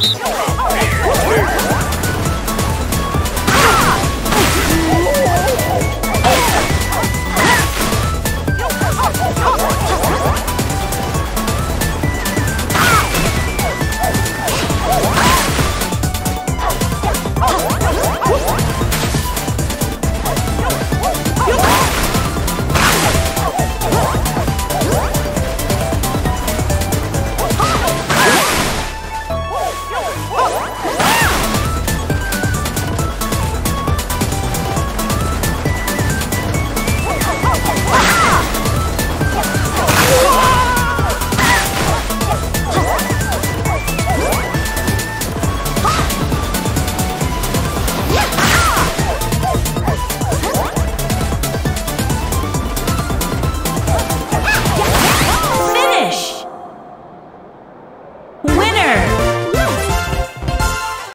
Oh,